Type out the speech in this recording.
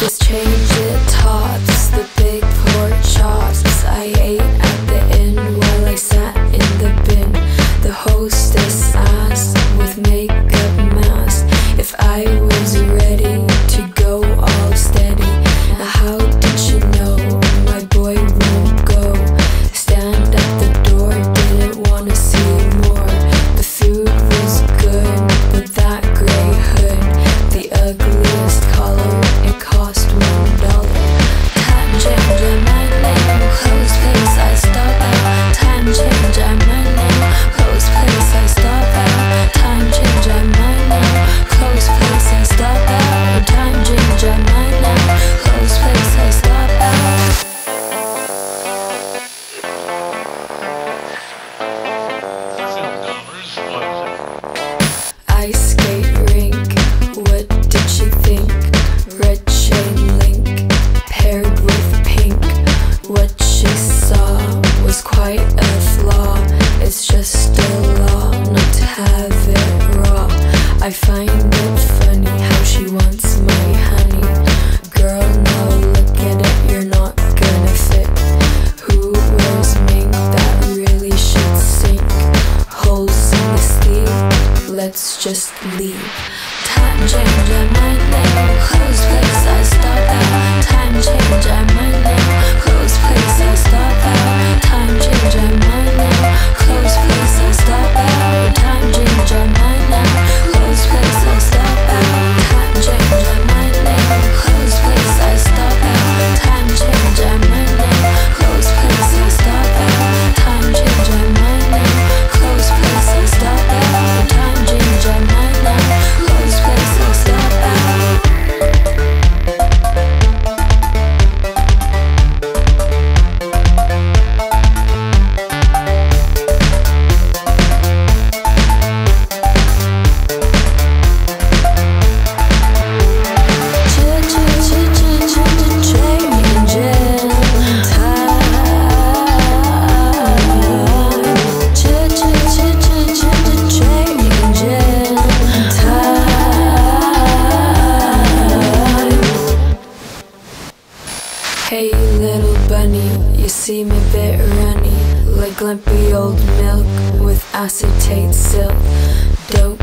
This change it tops the big pork chops I ate. What did she think? Red chain link paired with pink. What she saw was quite a flaw. It's just a law not to have it raw. I find let's just leave. Time change, I might know whose place I stop at. Time change, I might know. Hey little bunny, you seem a bit runny Like lumpy old milk with acetate silk. Dope